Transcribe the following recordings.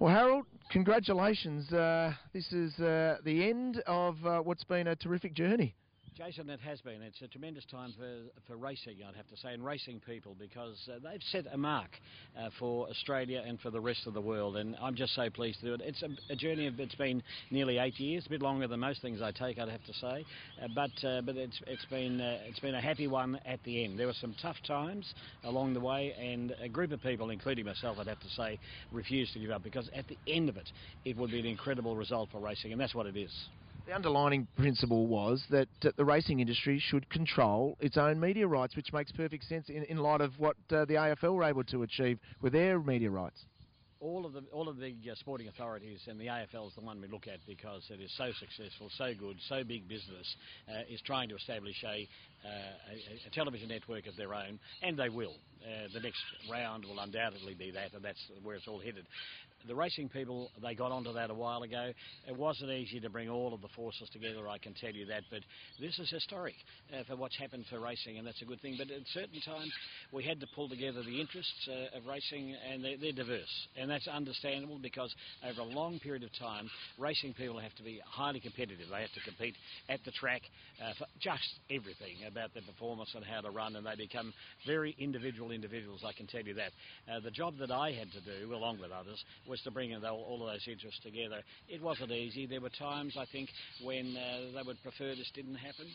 Well, Harold, congratulations. Uh, this is uh, the end of uh, what's been a terrific journey. Jason, it has been. It's a tremendous time for, for racing, I'd have to say, and racing people because uh, they've set a mark uh, for Australia and for the rest of the world, and I'm just so pleased to do it. It's a, a journey of, it's been nearly eight years, a bit longer than most things I take, I'd have to say, uh, but uh, but it's it's been uh, it's been a happy one at the end. There were some tough times along the way, and a group of people, including myself, I'd have to say, refused to give up because at the end of it, it would be an incredible result for racing, and that's what it is. The underlining principle was that the racing industry should control its own media rights, which makes perfect sense in, in light of what uh, the AFL were able to achieve with their media rights all of the all of the uh, sporting authorities and the AFL is the one we look at because it is so successful, so good, so big business uh, is trying to establish a, uh, a, a, television network of their own, and they will. Uh, the next round will undoubtedly be that, and that's where it's all headed. The racing people they got onto that a while ago. It wasn't easy to bring all of the forces together, I can tell you that, but this is historic uh, for what's happened for racing, and that's a good thing. But at certain times we had to pull together the interests uh, of racing, and they're, they're diverse. And that's understandable because over a long period of time, racing people have to be highly competitive. They have to compete at the track uh, for just everything about their performance and how to run, and they become very individual individuals, I can tell you that. Uh, the job that I had to do, along with others, was to bring all, all of those interests together. It wasn't easy. There were times, I think, when uh, they would prefer this didn't happen,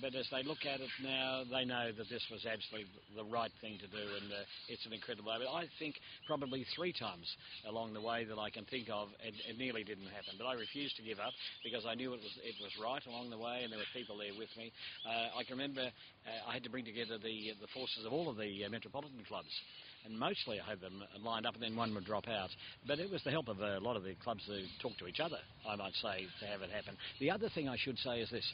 but as they look at it now, they know that this was absolutely the right thing to do, and uh, it's an incredible. I think probably three times along the way that I can think of. It, it nearly didn't happen, but I refused to give up because I knew it was it was right along the way, and there were people there with me. Uh, I can remember uh, I had to bring together the the forces of all of the uh, metropolitan clubs and mostly I had them lined up, and then one would drop out. But it was the help of a lot of the clubs to talk to each other, I might say, to have it happen. The other thing I should say is this,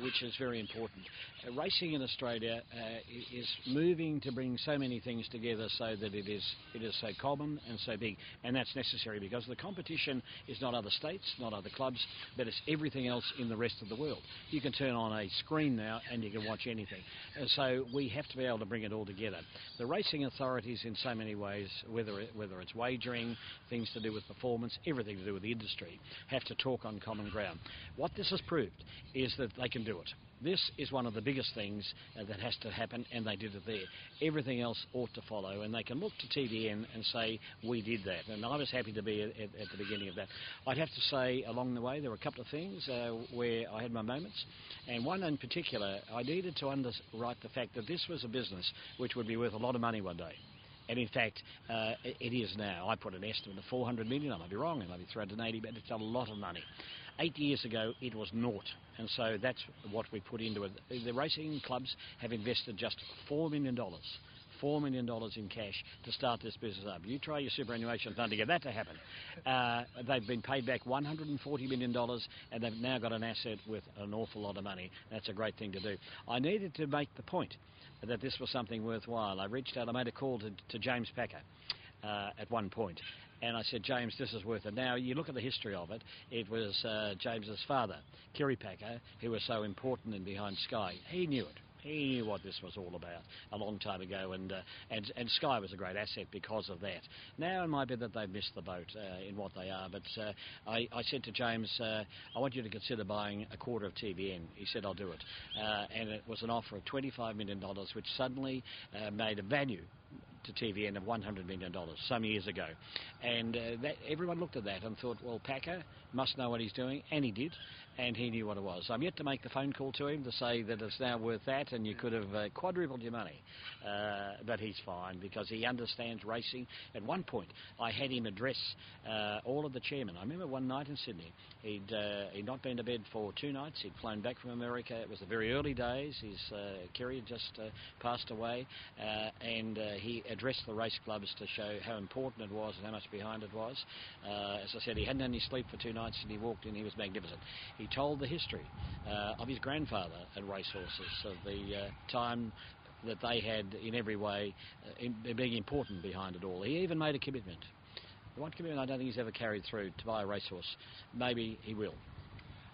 which is very important. Uh, racing in Australia uh, is moving to bring so many things together so that it is it is so common and so big, and that's necessary because the competition is not other states, not other clubs, but it's everything else in the rest of the world. You can turn on a screen now and you can watch anything. And so we have to be able to bring it all together. The racing authorities in so many ways, whether it, whether it's wagering, things to do with performance, everything to do with the industry, have to talk on common ground. What this has proved is that they can do it. This is one of the biggest things uh, that has to happen, and they did it there. Everything else ought to follow, and they can look to TVN and say, we did that. And I was happy to be at, at, at the beginning of that. I'd have to say, along the way, there were a couple of things uh, where I had my moments, and one in particular, I needed to underwrite the fact that this was a business which would be worth a lot of money one day. And in fact, uh, it is now. I put an estimate of 400 million. I might be wrong. It might be 380, but it's a lot of money. Eight years ago, it was naught, and so that's what we put into it. The racing clubs have invested just four million dollars $4 million in cash to start this business up. You try your superannuation fund to get that to happen. Uh, they've been paid back $140 million and they've now got an asset with an awful lot of money. That's a great thing to do. I needed to make the point that this was something worthwhile. I reached out, I made a call to, to James Packer. Uh, at one point. And I said, James, this is worth it. Now, you look at the history of it, it was uh, James's father, Kerry Packer, who was so important in behind Sky. He knew it. Knew what this was all about a long time ago, and uh, and and Sky was a great asset because of that. Now it might be that they've missed the boat uh, in what they are, but uh, I, I said to James, uh, I want you to consider buying a quarter of TVN. He said, I'll do it, uh, and it was an offer of 25 million dollars, which suddenly uh, made a value to TVN of $100 million some years ago. And uh, that, everyone looked at that and thought, well, Packer must know what he's doing, and he did, and he knew what it was. I'm yet to make the phone call to him to say that it's now worth that and you could have uh, quadrupled your money. Uh, but he's fine because he understands racing. At one point, I had him address uh, all of the chairmen. I remember one night in Sydney, he'd, uh, he'd not been to bed for two nights. He'd flown back from America. It was the very early days. His uh, Kerry had just passed away, and he addressed the race clubs to show how important it was and how much behind it was. Uh, as I said, he hadn't had any sleep for two nights and he walked in, he was magnificent. He told the history uh, of his grandfather and racehorses, of the uh, time that they had in every way uh, in, being important behind it all. He even made a commitment. The one commitment I don't think he's ever carried through to buy a racehorse. Maybe he will.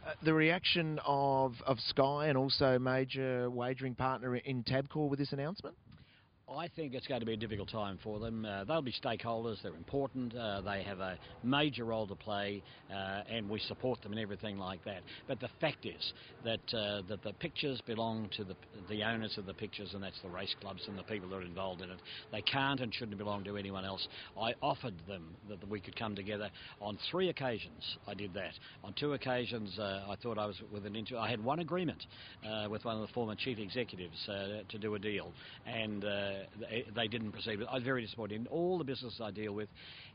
Uh, the reaction of, of Sky and also major wagering partner in Tabcorp with this announcement? I think it's going to be a difficult time for them. Uh, they'll be stakeholders, they're important, uh, they have a major role to play, uh, and we support them and everything like that. But the fact is that, uh, that the pictures belong to the, the owners of the pictures, and that's the race clubs and the people that are involved in it. They can't and shouldn't belong to anyone else. I offered them that we could come together. On three occasions, I did that. On two occasions, uh, I thought I was with an inter- I had one agreement uh, with one of the former chief executives to do a deal, and they didn't proceed. I was very disappointed. In all the businesses I deal with,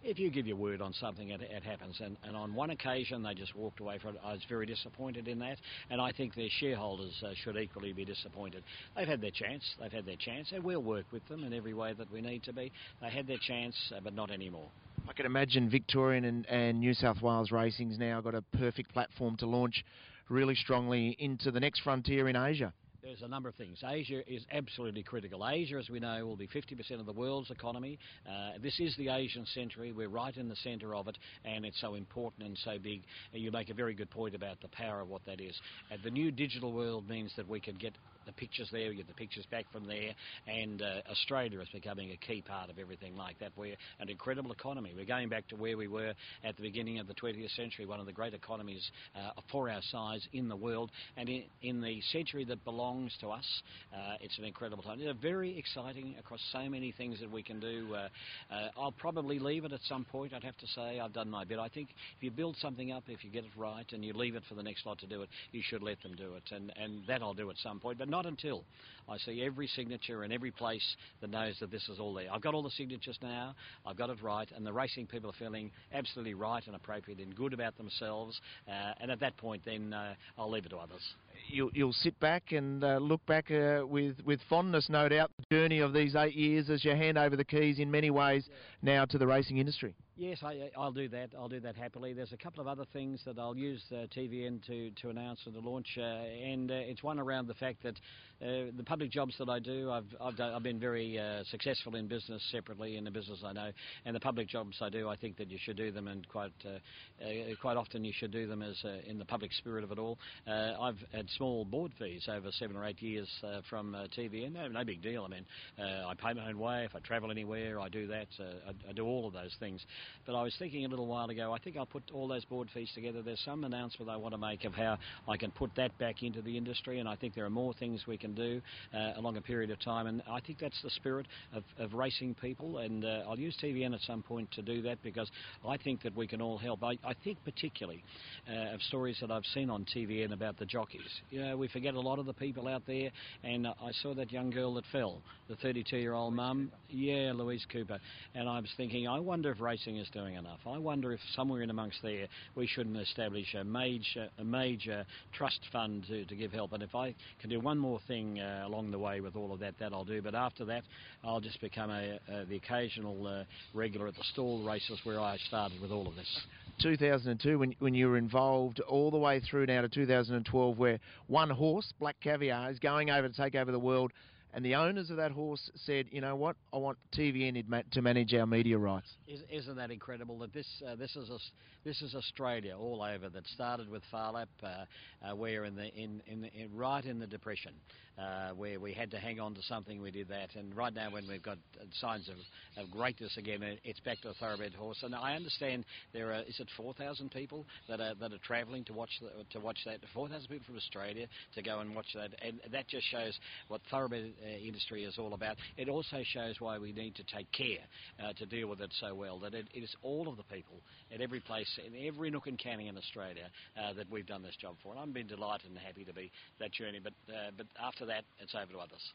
if you give your word on something, it, it happens. And, and, on one occasion, they just walked away from it. I was very disappointed in that, and I think their shareholders uh, should equally be disappointed. They've had their chance. They've had their chance, and we'll work with them in every way that we need to be. They had their chance, uh, but not anymore. I can imagine Victorian and, and New South Wales Racing's now got a perfect platform to launch really strongly into the next frontier in Asia. There's a number of things. Asia is absolutely critical. Asia, as we know, will be 50% of the world's economy. Uh, this is the Asian century. We're right in the centre of it, and it's so important and so big. You make a very good point about the power of what that is. Uh, the new digital world means that we can get the pictures there, we get the pictures back from there, and uh, Australia is becoming a key part of everything like that. We're an incredible economy. We're going back to where we were at the beginning of the 20th century, one of the great economies uh, for our size in the world, and in, in the century that belongs to us, uh, it's an incredible time. It's very exciting across so many things that we can do. Uh, uh, I'll probably leave it at some point, I'd have to say. I've done my bit. I think if you build something up, if you get it right, and you leave it for the next lot to do it, you should let them do it, and, and that I'll do at some point, but not not until I see every signature in every place that knows that this is all there. I've got all the signatures now, I've got it right, and the racing people are feeling absolutely right and appropriate and good about themselves, uh, and at that point then uh, I'll leave it to others. You'll, you'll sit back and uh, look back uh, with, with fondness, no doubt, the journey of these eight years as you hand over the keys in many ways now to the racing industry. Yes, I, will do that. I'll do that happily. There's a couple of other things that I'll use uh, TVN to, to announce and to launch, uh, and uh, it's one around the fact that uh, the public jobs that I do, I've, I've, done, I've been very uh, successful in business separately in the business I know, and the public jobs I do, I think that you should do them, and quite uh, quite often you should do them as in the public spirit of it all. I've had small board fees over seven or eight years from TVN. No, no big deal. I mean, I pay my own way. If I travel anywhere, I do that. I, I do all of those things. But I was thinking a little while ago, I think I'll put all those board fees together. There's some announcement I want to make of how I can put that back into the industry, and I think there are more things we can do uh, along a period of time. And I think that's the spirit of, of racing people, and uh, I'll use TVN at some point to do that because I think that we can all help. I, I think particularly uh, of stories that I've seen on TVN about the jockeys. You know, we forget a lot of the people out there, and I saw that young girl that fell, the 32-year-old mum. Yeah, Louise Cooper. And I was thinking, I wonder if racing is doing enough. I wonder if somewhere in amongst there we shouldn't establish a major, a major trust fund to, to give help. And if I can do one more thing uh, along the way with all of that, that I'll do. But after that, I'll just become a, a the occasional uh, regular at the Stawell races where I started with all of this. 2002 when, when you were involved all the way through now to 2012 where one horse, Black Caviar, is going over to take over the world and the owners of that horse said, you know what, I want TVN to manage our media rights. Is, not that incredible that this uh, this is a, this is Australia all over that started with Phar Lap, uh, uh, where in the in, in, in, right in the depression, uh, where we had to hang on to something, we did that, and right now when we've got signs of, of greatness again, it's back to a thoroughbred horse. And I understand there are is it 4,000 people that are that are travelling to watch the, to watch that, 4,000 people from Australia to go and watch that, and that just shows what thoroughbred uh, industry is all about. It also shows why we need to take care uh, to deal with it so well, that it, it is all of the people at every place, in every nook and canny in Australia uh, that we've done this job for. And I've been delighted and happy to be that journey, but, uh, but after that, it's over to others.